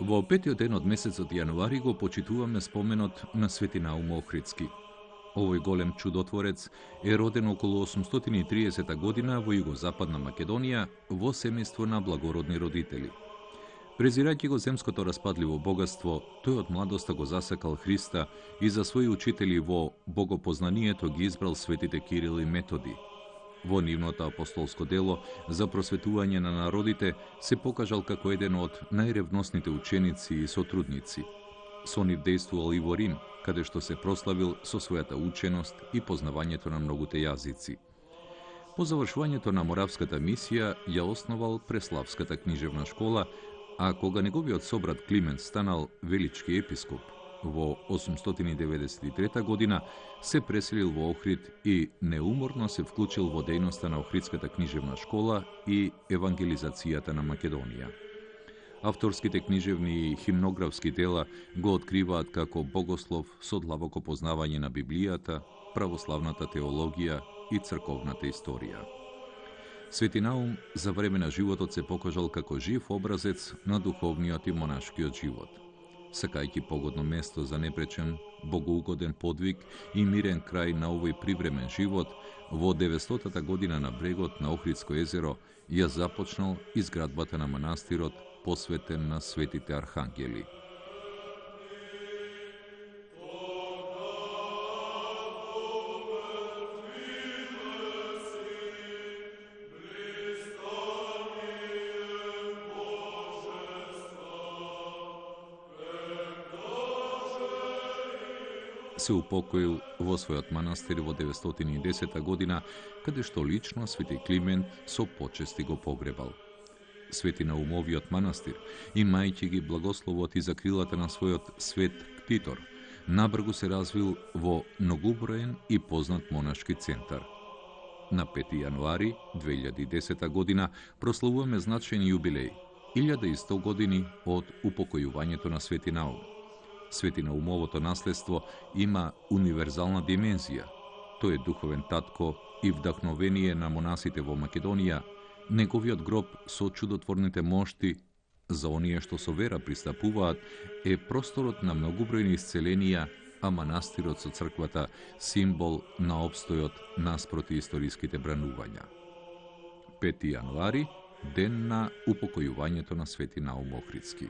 Во петиот ден од месецот јануари го почитуваме споменот на Свети Наум Охридски. Овој голем чудотворец е роден околу 830 година во југозападна Македонија во семејство на благородни родители. Презирајќи го земското распадливо богатство, тој од младоста го засекал Христа и за своји учители во богопознанието ги избрал светите Кирил и Методи – Во нивното апостолско дело за просветување на народите се покажал како еден од најревносните ученици и сотрудници. Со нив действувал и во Рим, каде што се прославил со својата ученост и познавањето на многуте јазици. По завршувањето на Моравската мисија ја основал Преславската книжевна школа, а кога неговиот собрат Климент станал велички епископ, во 893 година се преселил во Охрид и неуморно се вклучил во дејноста на Охридската книжевна школа и евангелизацијата на Македонија. Авторските книжевни и химнографски дела го откриваат како богослов со длабоко познавање на Библијата, православната теологија и црковната историја. Свети Наум за време на животот се покажал како жив образец на духовниот и монашкиот живот – сакајќи погодно место за непречен, богоугоден подвиг и мирен крај на овој привремен живот, во 900-та година на брегот на Охридско езеро ја започнал изградбата на манастирот посветен на светите архангели – се упокоил во својот манастир во 910 година, каде што лично Свети Климент со почести го погребал. Свети на умовиот манастир, имајќи ги благословот и закрилата на својот свет Ктитор, набргу се развил во многуброен и познат монашки центар. На 5 јануари 2010 година прославуваме значен јубилеј, 1100 години од упокојувањето на Свети Наум. Свети на умовото наследство има универзална димензија. Тој е духовен татко и вдахновение на монасите во Македонија, неговиот гроб со чудотворните мошти за оние што со вера пристапуваат е просторот на многубројни исцеленија, а манастирот со црквата символ на обстојот наспроти историските бранувања. 5 јануари, ден на упокојувањето на Свети Наум Охридски.